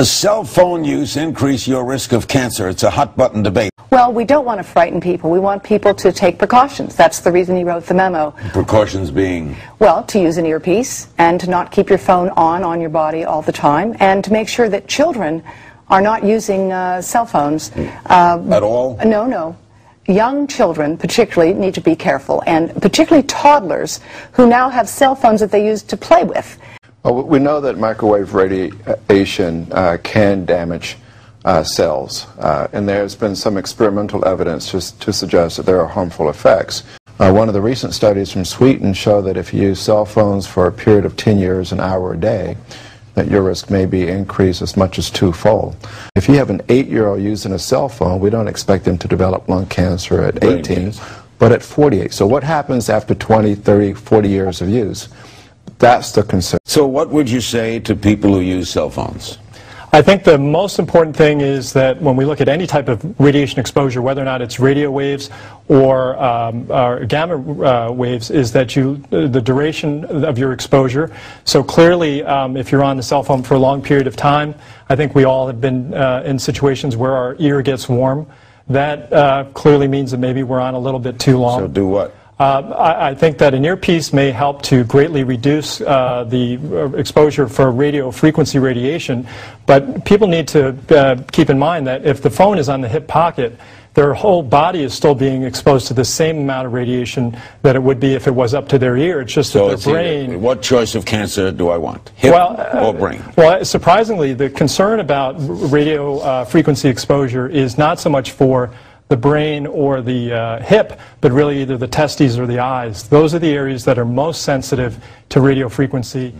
Does cell phone use increase your risk of cancer? It's a hot button debate. Well, we don't want to frighten people. We want people to take precautions. That's the reason he wrote the memo. Precautions being? Well, to use an earpiece and to not keep your phone on on your body all the time and to make sure that children are not using uh, cell phones. Uh, At all? No, no. Young children particularly need to be careful, and particularly toddlers who now have cell phones that they use to play with. Well, we know that microwave radiation uh, can damage uh, cells, uh, and there's been some experimental evidence to, to suggest that there are harmful effects. Uh, one of the recent studies from Sweden show that if you use cell phones for a period of 10 years, an hour a day, that your risk may be increased as much as twofold. If you have an eight-year-old using a cell phone, we don't expect them to develop lung cancer at 18, but at 48. So what happens after 20, 30, 40 years of use? That's the concern. So what would you say to people who use cell phones? I think the most important thing is that when we look at any type of radiation exposure, whether or not it's radio waves or, um, or gamma uh, waves, is that you uh, the duration of your exposure. So clearly, um, if you're on the cell phone for a long period of time, I think we all have been uh, in situations where our ear gets warm. That uh, clearly means that maybe we're on a little bit too long. So do what? Uh, I, I, think that an earpiece may help to greatly reduce uh, the uh, exposure for radio frequency radiation, but people need to uh, keep in mind that if the phone is on the hip pocket, their whole body is still being exposed to the same amount of radiation that it would be if it was up to their ear. It's just so that their brain. Either, what choice of cancer do I want? Hip well, or brain? Well, surprisingly, the concern about radio uh, frequency exposure is not so much for the brain or the uh, hip, but really either the testes or the eyes. Those are the areas that are most sensitive to radio frequency